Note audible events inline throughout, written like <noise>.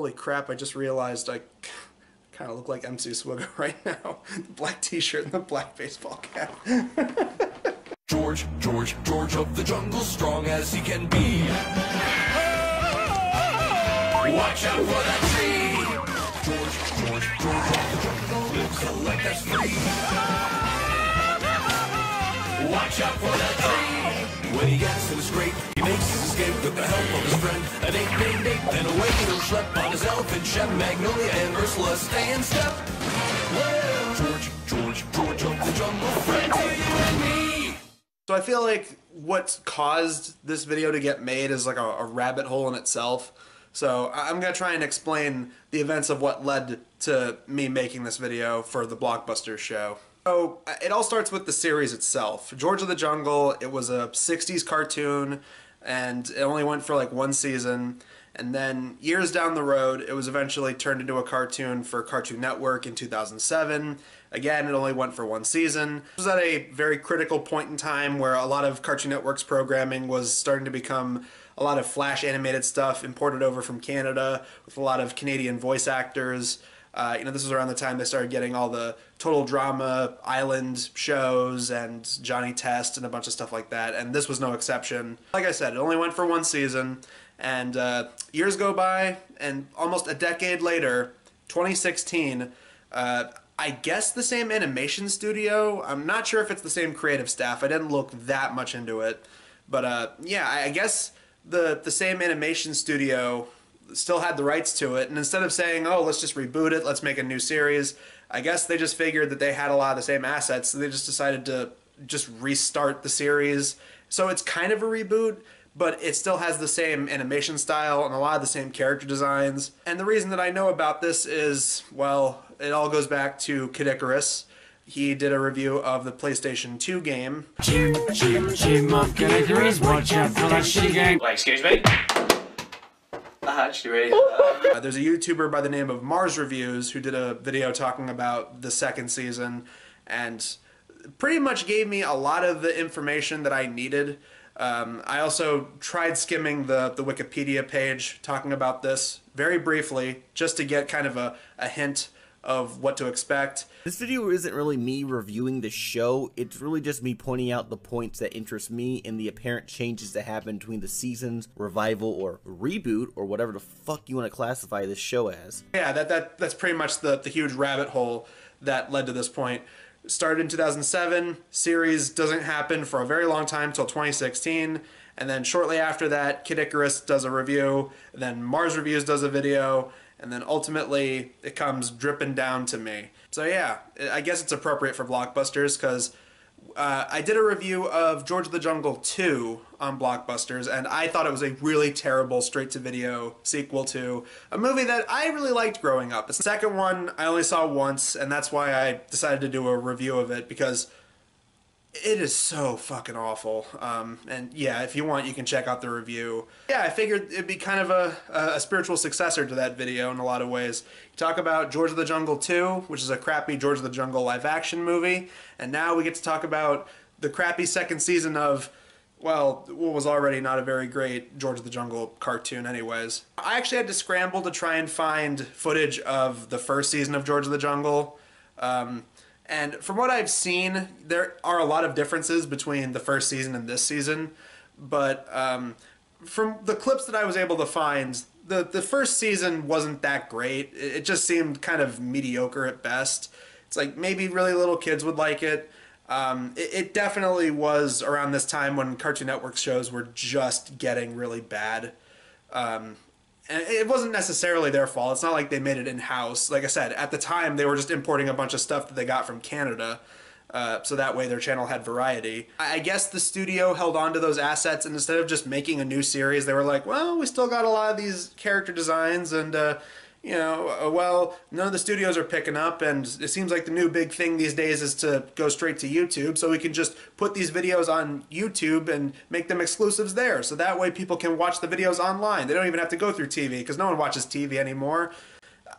Holy crap, I just realized I kind of look like MC Swiggo <laughs> right now. The black t-shirt and the black baseball cap. <laughs> George, George, George of the jungle, strong as he can be. Watch out for that tree. George, George, George of the jungle lives a life that's free. Watch out for that tree. When he gets to the scrape, he makes his escape with the help of his friend. An ape named Ape, then away he'll schlep on his elephant shep. Magnolia and Ursula stay in step. George, George, George of the jungle, friend to you and me. So I feel like what's caused this video to get made is like a, a rabbit hole in itself. So I'm gonna try and explain the events of what led to me making this video for the Blockbuster show. So uh, it all starts with the series itself. George of the Jungle, it was a 60s cartoon and it only went for like one season. And then years down the road, it was eventually turned into a cartoon for Cartoon Network in 2007. Again, it only went for one season. It was at a very critical point in time where a lot of Cartoon Network's programming was starting to become a lot of flash animated stuff imported over from Canada with a lot of Canadian voice actors. Uh, you know, this was around the time they started getting all the total drama island shows and Johnny Test and a bunch of stuff like that. And this was no exception. Like I said, it only went for one season. And uh, years go by, and almost a decade later, 2016, uh, I guess the same animation studio. I'm not sure if it's the same creative staff. I didn't look that much into it. But uh, yeah, I guess the, the same animation studio still had the rights to it. And instead of saying, oh, let's just reboot it, let's make a new series, I guess they just figured that they had a lot of the same assets. So they just decided to just restart the series. So it's kind of a reboot, but it still has the same animation style and a lot of the same character designs. And the reason that I know about this is, well, it all goes back to Caddicarus. He did a review of the PlayStation 2 game, Jim, Jim, Jim of Gallagher's, watch out for that shitty game. Wait, excuse me? Actually, ready? Uh, there's a YouTuber by the name of Mars Reviews who did a video talking about the second season and pretty much gave me a lot of the information that I needed. Um, I also tried skimming the, the Wikipedia page talking about this very briefly just to get kind of a, a hint of what to expect. This video isn't really me reviewing the show, it's really just me pointing out the points that interest me and the apparent changes that happen between the seasons, revival, or reboot, or whatever the fuck you want to classify this show as. Yeah, that, that that's pretty much the, the huge rabbit hole that led to this point. Started in 2007, series doesn't happen for a very long time till 2016, and then shortly after that, Caddicarus does a review, then Mars Reviews does a video, and then ultimately it comes dripping down to me. So yeah, I guess it's appropriate for blockbusters because uh, I did a review of George of the Jungle 2 on Blockbusters, and I thought it was a really terrible straight to video sequel to a movie that I really liked growing up. The second one I only saw once, and that's why I decided to do a review of it because it is so fucking awful. Um, and yeah, if you want, you can check out the review. Yeah, I figured it'd be kind of a, a spiritual successor to that video in a lot of ways. You talk about George of the Jungle 2, which is a crappy George of the Jungle live action movie, and now we get to talk about the crappy second season of, well, what was already not a very great George of the Jungle cartoon, anyways. I actually had to scramble to try and find footage of the first season of George of the Jungle. Um, and from what I've seen, there are a lot of differences between the first season and this season. But um, from the clips that I was able to find, the, the first season wasn't that great. It, it just seemed kind of mediocre at best. It's like maybe really little kids would like it. Um, it, it definitely was around this time when Cartoon Network shows were just getting really bad. Um, it wasn't necessarily their fault. It's not like they made it in house. Like I said, at the time they were just importing a bunch of stuff that they got from Canada. Uh, so that way their channel had variety. I guess the studio held on to those assets and instead of just making a new series, they were like, well, we still got a lot of these character designs and, uh, you know, uh, well, none of the studios are picking up and it seems like the new big thing these days is to go straight to YouTube. So we can just put these videos on YouTube and make them exclusives there. So that way people can watch the videos online. They don't even have to go through TV because no one watches TV anymore.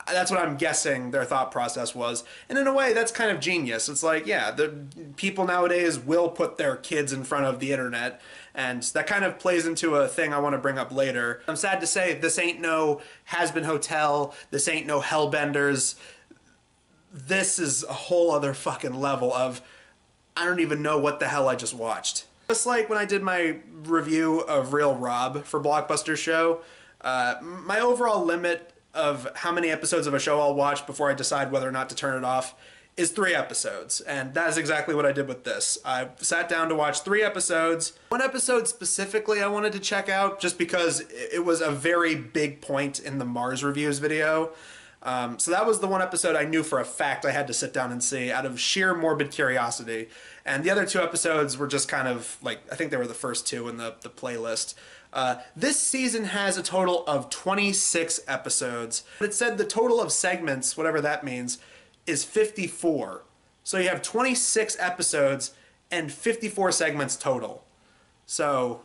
That's what I'm guessing their thought process was. And in a way, that's kind of genius. It's like, yeah, the people nowadays will put their kids in front of the internet. And that kind of plays into a thing I want to bring up later. I'm sad to say this ain't no Has Been Hotel. This ain't no Hellbenders. This is a whole other fucking level of I don't even know what the hell I just watched. Just like when I did my review of Real Rob for Blockbuster Show, uh, my overall limit of how many episodes of a show I'll watch before I decide whether or not to turn it off is three episodes. And that is exactly what I did with this. I sat down to watch three episodes. One episode specifically I wanted to check out just because it was a very big point in the Mars reviews video. Um, so that was the one episode I knew for a fact I had to sit down and see out of sheer morbid curiosity. And the other two episodes were just kind of like, I think they were the first two in the, the playlist. Uh, this season has a total of 26 episodes. It said the total of segments, whatever that means, is 54. So you have 26 episodes and 54 segments total. So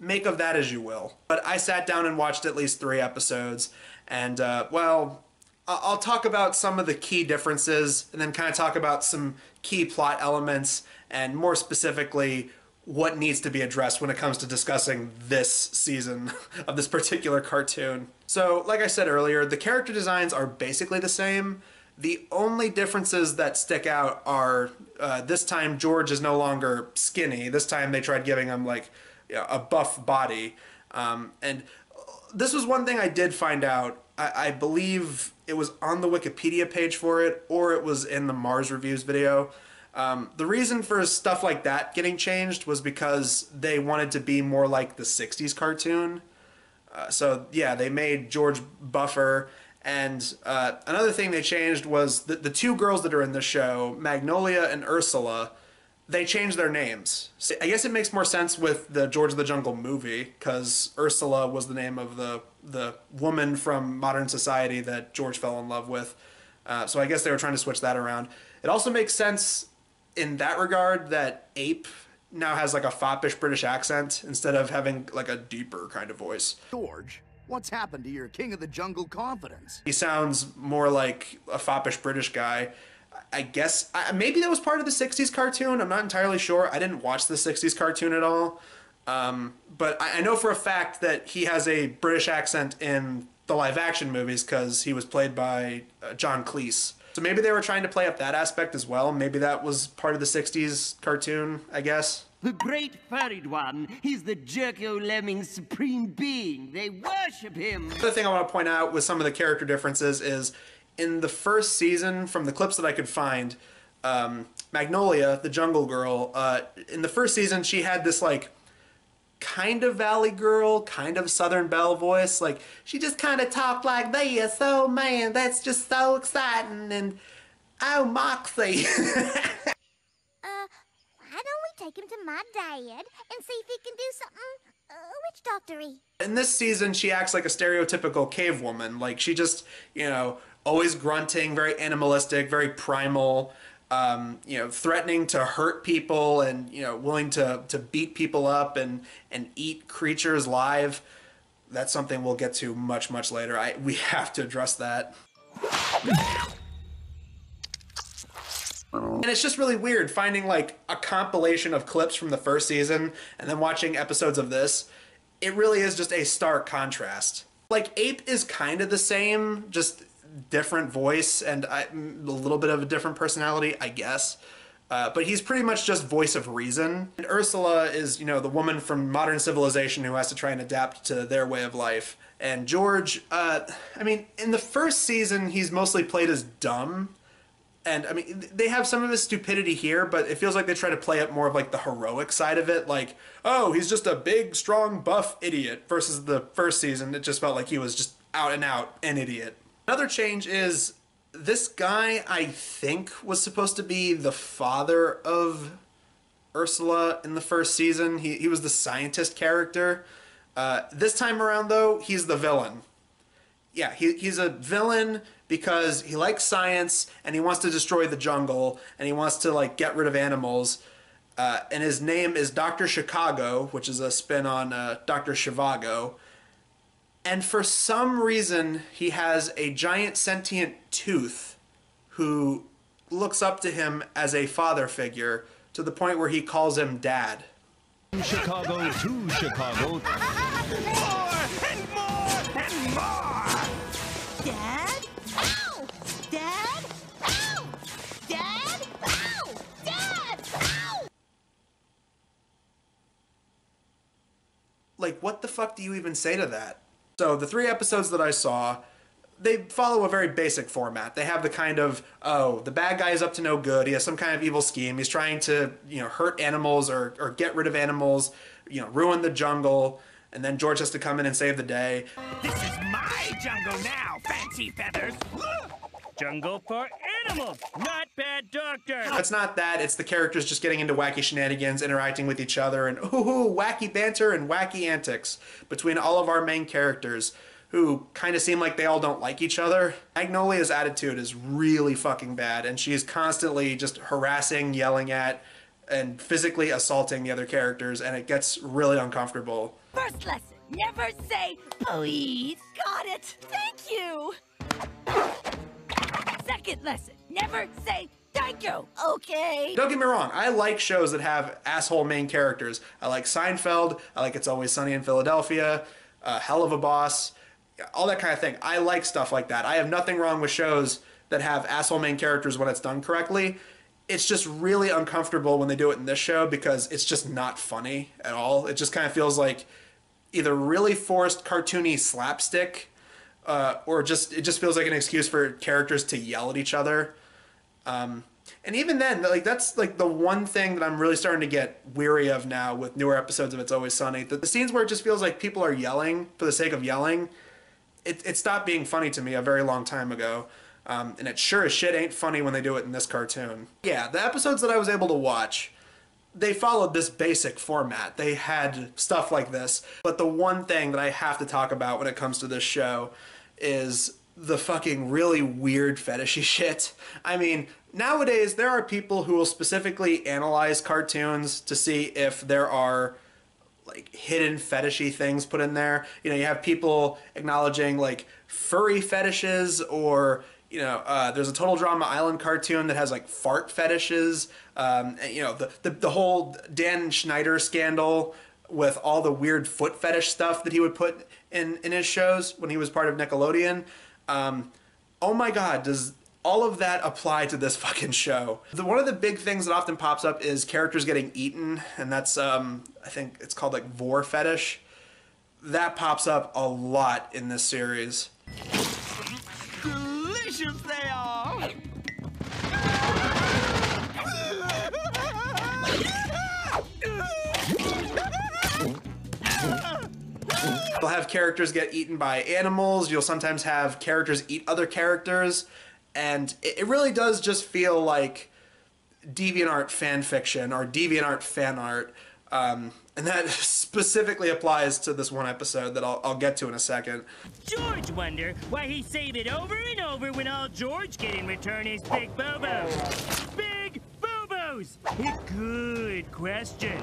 make of that as you will. But I sat down and watched at least three episodes, and uh, well, I'll talk about some of the key differences and then kind of talk about some key plot elements and more specifically what needs to be addressed when it comes to discussing this season <laughs> of this particular cartoon. So, like I said earlier, the character designs are basically the same. The only differences that stick out are uh, this time George is no longer skinny. This time they tried giving him like you know, a buff body. Um, and this was one thing I did find out. I, I believe it was on the Wikipedia page for it, or it was in the Mars reviews video. Um, the reason for stuff like that getting changed was because they wanted to be more like the 60s cartoon. Uh, so, yeah, they made George buffer. And uh, another thing they changed was the, the two girls that are in the show, Magnolia and Ursula, they changed their names. So I guess it makes more sense with the George of the Jungle movie because Ursula was the name of the the woman from modern society that George fell in love with. Uh, so I guess they were trying to switch that around. It also makes sense in that regard that Ape now has like a foppish British accent instead of having like a deeper kind of voice. George, what's happened to your King of the Jungle confidence? He sounds more like a foppish British guy. I guess I, maybe that was part of the '60s cartoon. I'm not entirely sure. I didn't watch the '60s cartoon at all, um, but I, I know for a fact that he has a British accent in the live-action movies because he was played by uh, John Cleese. So maybe they were trying to play up that aspect as well. Maybe that was part of the '60s cartoon. I guess. The great furried one. He's the Jerko Lemming's supreme being. They worship him. The other thing I want to point out with some of the character differences is in the first season, from the clips that I could find, um, Magnolia, the jungle girl, uh, in the first season, she had this like kind of Valley Girl, kind of Southern Belle voice. Like she just kind of talked like this. Oh man, that's just so exciting. And oh, Moxie. <laughs> Uh, why don't we take him to my dad and see if he can do something uh, witch doctory? in this season, she acts like a stereotypical cave woman. Like she just, you know, always grunting, very animalistic, very primal. Um, you know, threatening to hurt people and you know, willing to to beat people up and and eat creatures live. That's something we'll get to much much later. I we <laughs> have to address that. And it's just really weird finding like a compilation of clips from the first season and then watching episodes of this. It really is just a stark contrast. Like Ape is kind of the same, just different voice and I, a little bit of a different personality, I guess. Uh, but he's pretty much just voice of reason. And Ursula is, you know, the woman from modern civilization who has to try and adapt to their way of life. And George, uh, I mean, in the first season, he's mostly played as dumb and I mean they have some of his stupidity here, but it feels like they try to play up more of like the heroic side of it, like oh he's just a big, strong, buff idiot. Versus the first season, it just felt like he was just out and out an idiot. Another change is this guy I think was supposed to be the father of Ursula in the first season. He he was the scientist character. Uh, this time around though, he's the villain yeah, he, he's a villain because he likes science and he wants to destroy the jungle and he wants to like get rid of animals. Uh, and his name is Doctor Chicago, which is a spin on uh, Doctor Zhivago. And for some reason, he has a giant sentient tooth who looks up to him as a father figure to the point where he calls him dad. Chicago to Chicago. Dad? Ow! Dad? Ow! Dad? Ow! Dad! Ow! like what the fuck do you even say to that so the three episodes that i saw they follow a very basic format. They have the kind of oh the bad guy is up to no good. He has some kind of evil scheme. He's trying to you know hurt animals or, or get rid of animals you know ruin the jungle. And then george has to come in and save the day. This is my jungle now, fancy feathers. Jungle for animals, not bad doctor. it's not that it's the characters just getting into wacky shenanigans interacting with each other and ooh wacky banter and wacky antics between all of our main characters who kind of seem like they all don't like each other magnolia's attitude is really fucking bad and she is constantly just harassing yelling at and physically assaulting the other characters and it gets really uncomfortable First lesson, never say please. Got it. Thank you. Second lesson, never say thank you. Okay. Don't get me wrong, I like shows that have asshole main characters. I like Seinfeld, I like It's Always Sunny in Philadelphia, uh, Helluva Boss, all that kind of thing. I like stuff like that. I have nothing wrong with shows that have asshole main characters when it's done correctly. It's just really uncomfortable when they do it in this show because it's just not funny at all. It just kind of feels like either really forced cartoony slapstick uh, or just it just feels like an excuse for characters to yell at each other. Um, and even then, like that's like the one thing that I'm really starting to get weary of now with newer episodes of It's Always Sunny. The, the scenes where it just feels like people are yelling for the sake of yelling, it, it stopped being funny to me a very long time ago. Um, and it sure as shit ain't funny when they do it in this cartoon. Yeah, the episodes that I was able to watch, they followed this basic format. They had stuff like this. But the one thing that I have to talk about when it comes to this show is the fucking really weird fetishy <laughs> shit. I mean, nowadays there are people who will specifically analyze cartoons to see if there are like hidden fetishy things put in there. You know, you have people acknowledging like furry fetishes or you know, uh, there's a Total Drama Island cartoon that has like fart fetishes. Um, and, you know, the, the the whole Dan Schneider scandal with all the weird foot fetish stuff that he would put in in his shows when he was part of Nickelodeon. Um, oh my God, does all of that apply to this <laughs> fucking show? The, one of the big things that often pops up is characters getting eaten, and that's um, I think it's called like vore fetish. That pops up a lot in this series. Delicious they are. You'll have characters get eaten by animals. You'll sometimes have characters eat other characters. And it, it really does just feel like DeviantArt fan fiction or DeviantArt fan art. Um, and that <laughs> specifically applies to this one episode that I'll, I'll get to in a second. George wonder why he save it over and over when all George get in return is big bobos. Big bobos. Good question.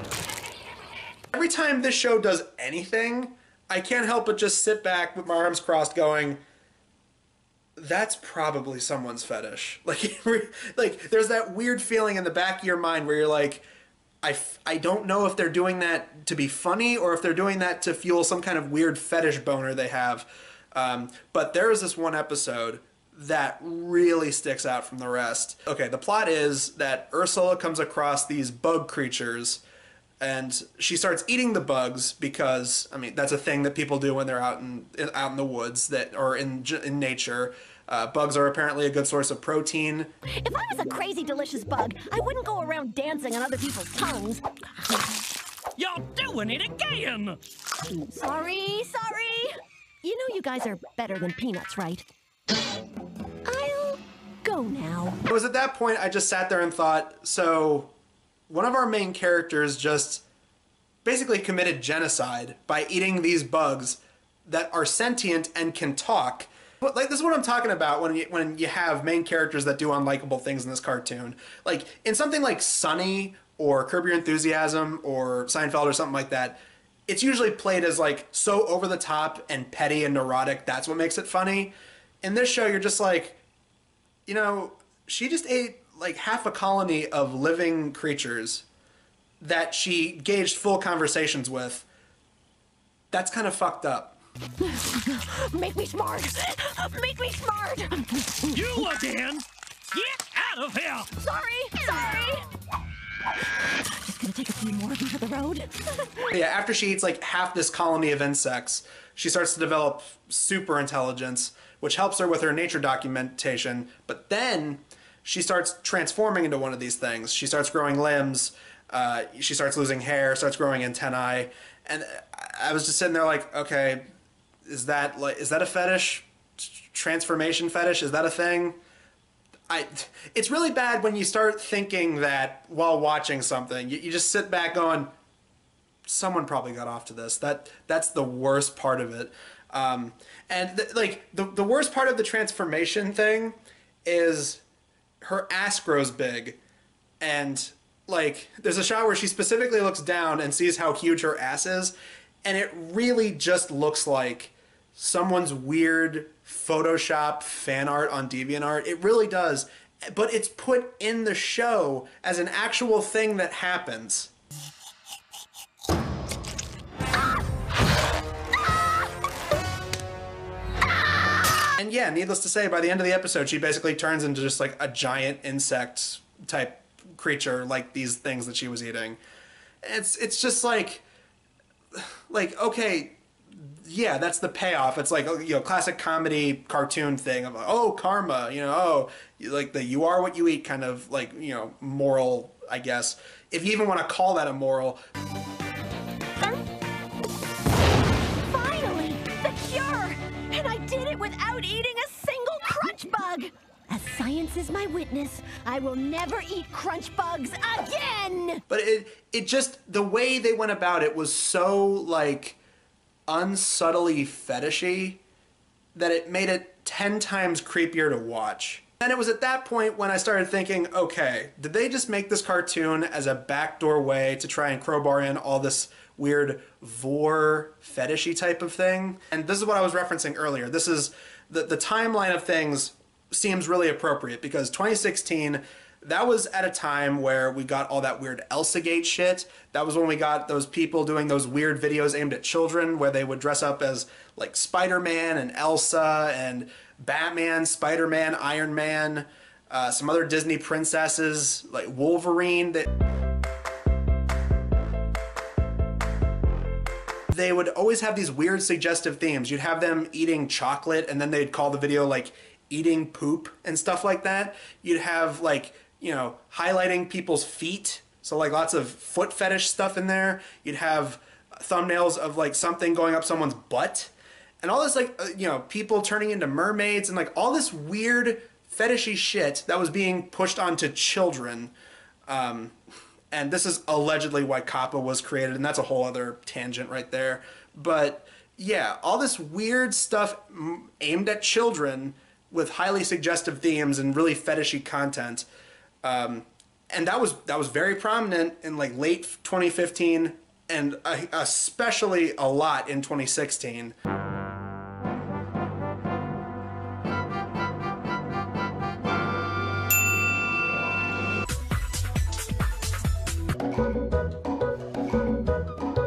Every time this show does anything, I can't help but just sit back with my arms crossed going, that's probably someone's fetish. <laughs> Like, like there's that weird feeling in the back of your mind where you're like, I, don't know if they're doing that to be funny or if they're doing that to fuel some kind of weird fetish boner they have. Um, but there is this one episode that really sticks out from the rest. Okay, the plot is that Ursula comes across these bug creatures and she starts eating the bugs because I mean that's a thing that people do when they're out in, in out in the woods that or in in nature. Uh, bugs are apparently a good source of protein. If I was a crazy delicious bug, I wouldn't go around dancing on other people's tongues. Y'all doing it again. Sorry, sorry. You know you guys are better than peanuts, right? I'll go now. It was at that point I just sat there and thought, so one of our main characters just basically committed genocide by eating these bugs that are sentient and can talk. But like this is what I'm talking about when you when you have main characters that do unlikable things in this cartoon. Like in something like Sunny or Curb Your Enthusiasm or Seinfeld or something like that, it's usually played as like so over the top and petty and neurotic. That's what makes it funny. In this show, you're just like, you know, she just ate like half a colony of living creatures that she gauged full conversations with. That's kind of fucked up. <laughs> Make me smart. <laughs> Make me smart. You again? Get out of here! Sorry. Sorry. Just gonna take a few more of them for the road. <laughs> Yeah, after she eats like half this colony of insects, she starts to develop super intelligence, which helps her with her nature documentation. But then she starts transforming into one of these things. She starts growing limbs. Uh, she starts losing hair. Starts growing antennae. And I was just sitting there like, okay, is that like is that a fetish? Transformation fetish? Is that a thing? I, it's really bad when you start thinking that while watching something. You, you just sit back going, someone probably got off to this. That that's the worst part of it. Um, and th- like the the worst part of the transformation thing is her ass grows big, and like there's a shot where she specifically looks down and sees how huge her ass is, and it really just looks like someone's weird Photoshop fan art on DeviantArt. It really does. But it's put in the show as an actual thing that happens. Yeah, needless to say, by the end of the episode, she basically turns into just like a giant insect type creature, like these things that she was eating. It's it's just like like okay, yeah, that's the payoff. It's like oh, you know, classic comedy cartoon thing of oh karma, you know, oh like the you are what you eat kind of like you know moral, I guess. If you even want to call that a moral. Bug! As science is my witness, I will never eat crunch bugs again! But it it just the way they went about it was so like unsubtly fetishy that it made it 10 times creepier to watch. And it was at that point when I started thinking, okay, did they just make this cartoon as a backdoor way to try and crowbar in all this weird vore fetishy type of thing? And this is what I was referencing earlier. This is the, the timeline of things seems really appropriate because 2016 that was at a time where we got all that weird Elsagate shit. That was when we got those people doing those weird videos aimed at children where they would dress up as like Spider Man and Elsa and Batman, Spider Man, Iron Man, uh, some other Disney princesses like Wolverine. That they would always have these weird suggestive themes. You'd have them eating chocolate and then they'd call the video like eating poop and stuff like that. You'd have like you know, highlighting people's feet. So like lots of foot fetish stuff in there. You'd have thumbnails of like something going up someone's butt. And all this like, uh, you know, people turning into mermaids and like all this weird fetishy shit that was being pushed onto children. Um, and this is allegedly why COPPA was created, and that's a whole other tangent right there. But yeah, all this weird stuff aimed at children with highly suggestive themes and really fetishy content. Um, and that was that was very prominent in like late 2015 and uh, especially a lot in 2016.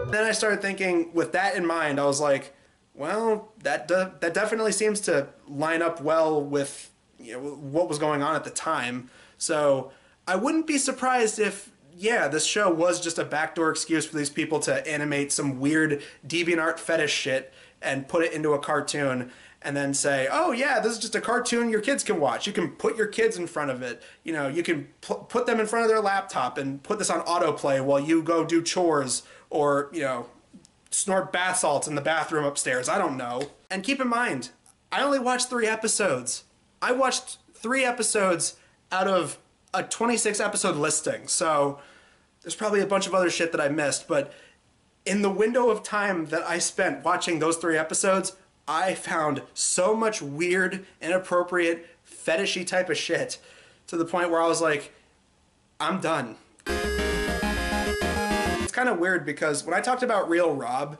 Then I started thinking, with that in mind, I was like, well, that de- that definitely seems to line up well with you know, what was going on at the time. So I wouldn't be surprised if, yeah, this show was just a backdoor excuse for these people to animate some weird DeviantArt fetish shit and put it into a cartoon and then say, oh, yeah, this is just a cartoon your kids can watch. You can put your kids in front of it. You know, you can pl- put them in front of their laptop and put this on autoplay while you go do chores or, you know, snort bath salts in the bathroom upstairs. I don't know. And keep in mind, I only watched three episodes. I watched three episodes out of a 26 episode listing. So there's probably a bunch of other shit that I missed, but in the window of time that I spent watching those three episodes, I found so much weird, inappropriate, fetishy type of shit to the point where I was like, I'm done. Kind of weird because when I talked about Real Rob,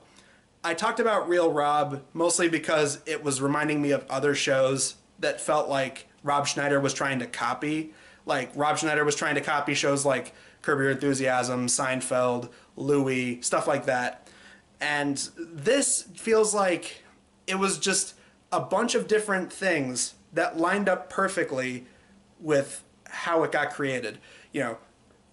I talked about Real Rob mostly because it was reminding me of other shows that felt like Rob Schneider was trying to copy. Like Rob Schneider was trying to copy shows like Curb Your Enthusiasm, Seinfeld, Louie, stuff like that. And this feels like it was just a bunch of different things that lined up perfectly with how it got created. You know,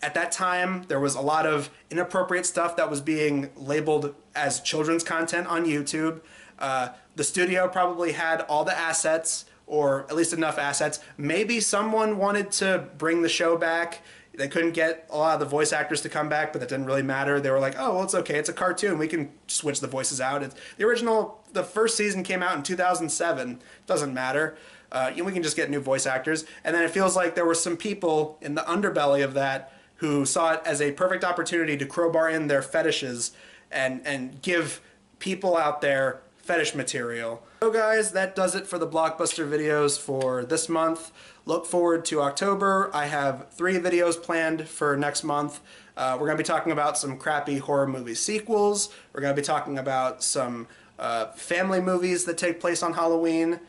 at that time, there was a lot of inappropriate stuff that was being labeled as children's content on YouTube. Uh, the studio probably had all the assets, or at least enough assets. Maybe someone wanted to bring the show back. They couldn't get a lot of the voice actors to come back, but that didn't really matter. They were like, "Oh, well, it's okay. It's a cartoon. We can switch the voices out." It's, the original, the first season came out in 2007. Doesn't matter. Uh, we can just get new voice actors. And then it feels like there were some people in the underbelly of that who saw it as a perfect opportunity to crowbar in their fetishes and and give people out there fetish material. So guys, that does it for the blockbuster videos for this month. Look forward to October. I have three videos planned for next month. Uh, we're going to be talking about some crappy horror movie sequels. We're going to be talking about some uh, family movies that take place on Halloween.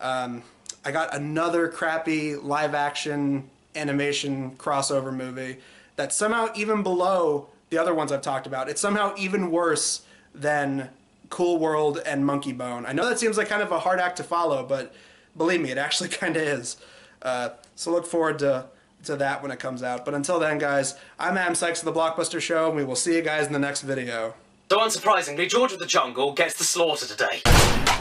Um, I got another crappy live action animation crossover movie that's somehow even below the other ones I've talked about. It's somehow even worse than Cool World and Monkeybone. I know that seems like kind of a hard act to follow, but believe me, it actually <laughs> kind of is. Uh, so look forward to to that when it comes out. But until then, guys, I'm Adam Sykes of the Blockbuster Show, and we will see you guys in the next video. So unsurprisingly, George of the Jungle gets the slaughter today.